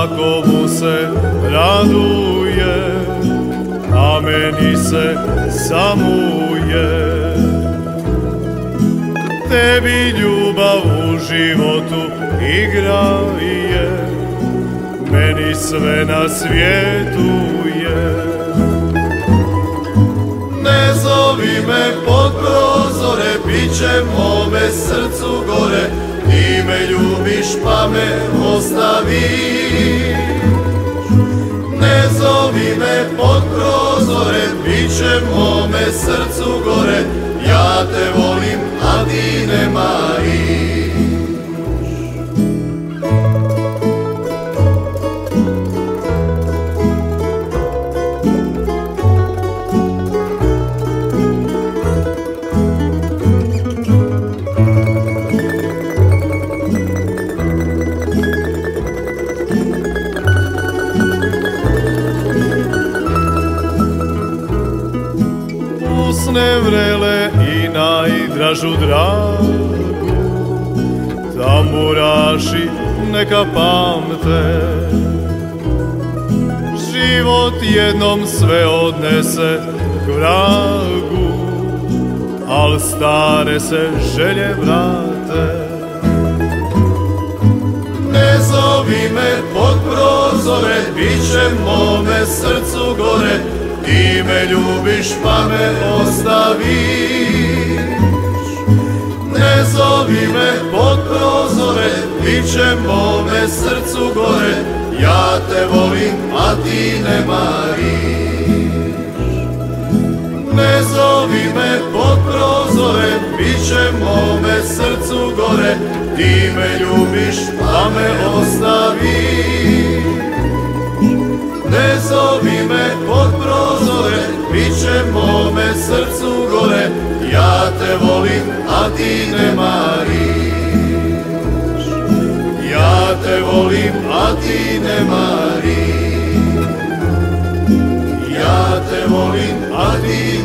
ako mu se raduje, a meni se samuje. Tebi ljubav u životu igra je, meni sve na svijetu je. Ne zovi me pod prozore, bit će mome srcu gore, ljubiš pa me ostaviš. Ne zovi me pod prozore, bit će mome srcu gore, usne vrele i najdražu dragu. Tamburaši neka pamte. Život jednom sve odnese k vragu Al stare se želje vrate. Ne zovi me pod prozore, bit će mome me ljubiš pa me ostaviš. Ne zovi me pod prozore, bit će mome srcu gore, ja te volim, a ti ne mariš. Ne zovi me pod prozore, bit će mome srcu gore, ti me ljubiš pa me ostaviš. Zovi me pod prozore, bit će mome srcu gore, ja te volim, a ti ne mariš. Ja te volim, a ti ne mariš. Ja te volim, a ti ne mariš.